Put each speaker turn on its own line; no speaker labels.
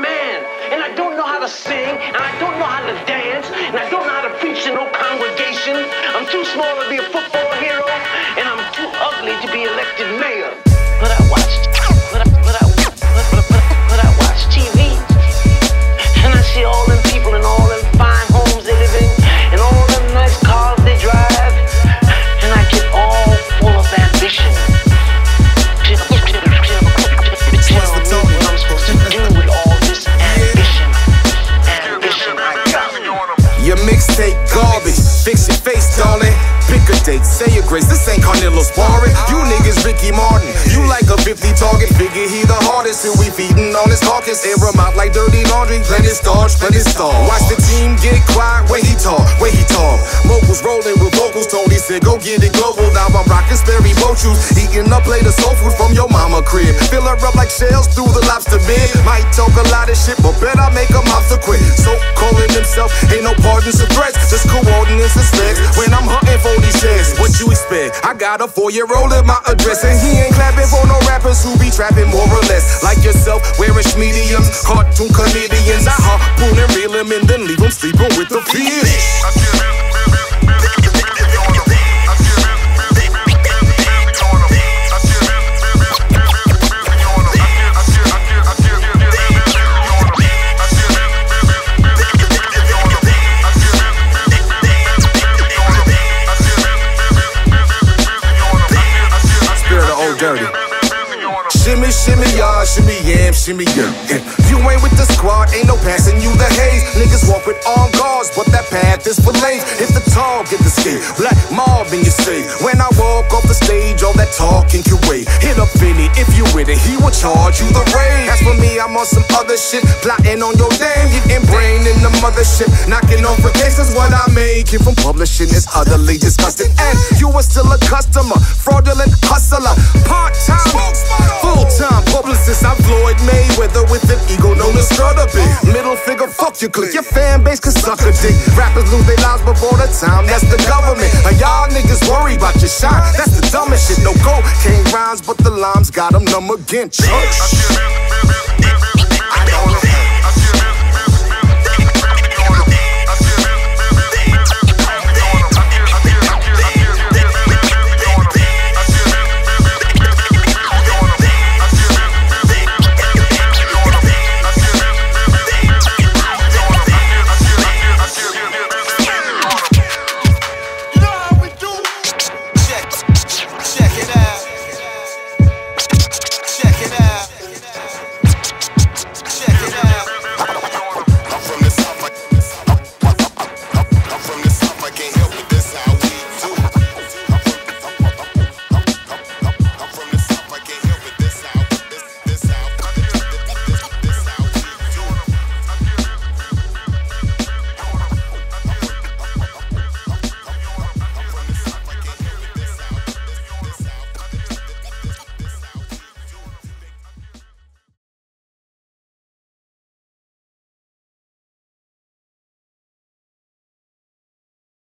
man. And I don't know how to sing, and I don't know how to dance, and I don't know how to preach to no congregation. I'm too small to be a football hero, and I'm too ugly to be elected mayor.
Sparring. You niggas Ricky Martin. You like a 50 target. Figure he the hardest. Till we feeding on his carcass. Air him out like dirty laundry. Plenty starch, plenty star. Watch the team get quiet when he talk. When he talk. Moguls rolling with vocals. Tony said, go get it global. Now I'm rocking Sperry shoes. Eating a plate of soul food from your mama crib. Fill her up like shells through the lobster bed. Might talk a lot of shit, but bet I make off to quit. So calling himself ain't no pardons or. I got a four year old at my address, and he ain't clapping for no rappers who be trapping more or less. Like yourself, wearing mediums, cartoon comedians. I harpoon and reel him and then leave him sleeping with the fish. Dirty. Shimmy, shimmy, y'all, shimmy, yam, shimmy, yam. You ain't with the squad, ain't no passing you the haze. Niggas walk with armed guards, but that path is for lanes. If the tall get the skate, black mob in your say. When I walk off the stage, all that talking can wait. Hit up Vinny, if you with it, he will charge you the raid. As for me, I'm on some other shit, plotting on your name, getting brain in the mothership, knocking off the cases. What I make it from publishing is utterly disgusting. And you are still a customer, fraudulent fuck your clique. Your fan base can suck a dick. Rappers lose their lives before the time, that's the government. And y'all niggas worry about your shine, that's the dumbest shit. No cocaine rhymes, but the limes got them numb again. Church.